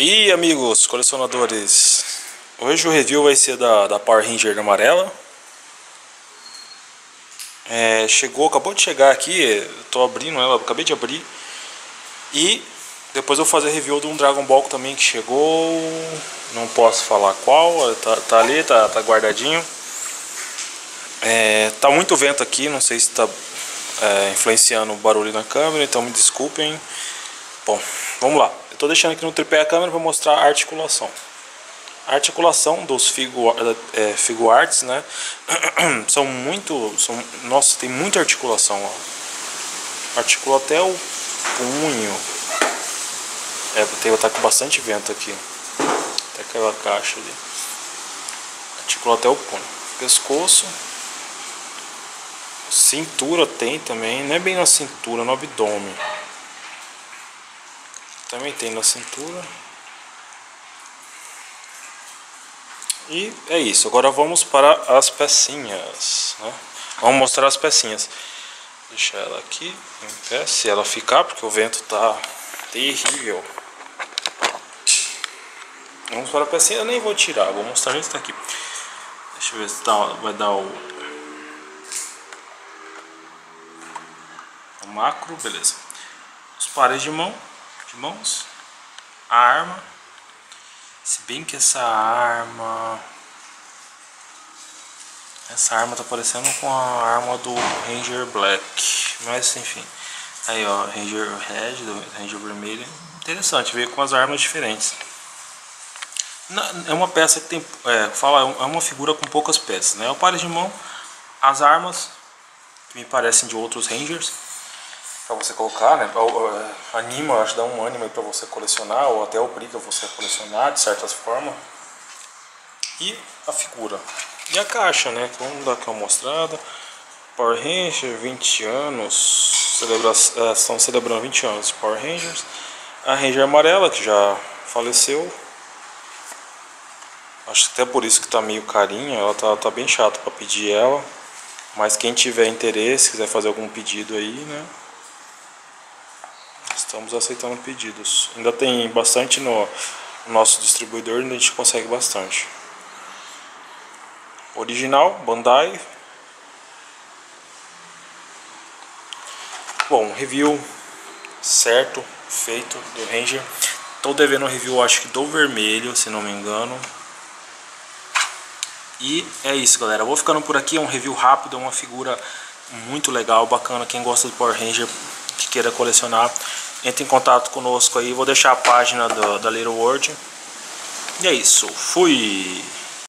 E amigos colecionadores, hoje o review vai ser da, da Power Ranger amarela. É, chegou, acabou de chegar aqui, tô abrindo ela, acabei de abrir. E depois eu vou fazer review de um Dragon Ball também que chegou, não posso falar qual, tá, tá ali, tá, tá guardadinho. É, tá muito vento aqui, não sei se tá é, influenciando o barulho na câmera, então me desculpem. Bom, vamos lá. Estou deixando aqui no tripé a câmera para mostrar a articulação. A articulação dos figu, é, figu arts, né? são muito, são, nossa, tem muita articulação. Ó. Articula até o punho. É, tem tá com bastante vento aqui. Até aquela caixa ali. Articula até o punho. Pescoço. Cintura tem também, não é bem na cintura, no abdômen. Também tem na cintura. E é isso. Agora vamos para as pecinhas. Né? Vamos mostrar as pecinhas. Deixar ela aqui em pé, se ela ficar, porque o vento tá terrível. Vamos para a pecinha. Eu nem vou tirar, vou mostrar isso aqui. Deixa eu ver se tá, vai dar o, o macro, beleza. Os pares de mão de mãos, a arma, se bem que essa arma, essa arma tá parecendo com a arma do Ranger Black, mas enfim, aí ó, Ranger Red, Ranger Vermelho, interessante, veio com as armas diferentes. É uma peça que tem, é, fala, é uma figura com poucas peças, né? O pares de mão, as armas, que me parecem de outros Rangers, para você colocar, né? Anima, acho que dá um ânimo para você colecionar, ou até obriga você a colecionar de certas formas. E a figura. E a caixa, né? Então, vamos dar aqui uma mostrada. Power Ranger, 20 anos. Celebra é, estão celebrando 20 anos de Power Rangers. A Ranger amarela, que já faleceu. Acho que até por isso que tá meio carinha. Ela tá, tá bem chata para pedir ela. Mas quem tiver interesse, quiser fazer algum pedido aí, né? Estamos aceitando pedidos. Ainda tem bastante no nosso distribuidor, a gente consegue bastante. Original, Bandai. Bom, review certo, feito do Ranger. Estou devendo um review, acho que do vermelho, se não me engano. E é isso, galera. vou ficando por aqui. É um review rápido, é uma figura muito legal, bacana. Quem gosta do Power Ranger, que queira colecionar, entre em contato conosco aí. Vou deixar a página do, da Little World. E é isso. Fui!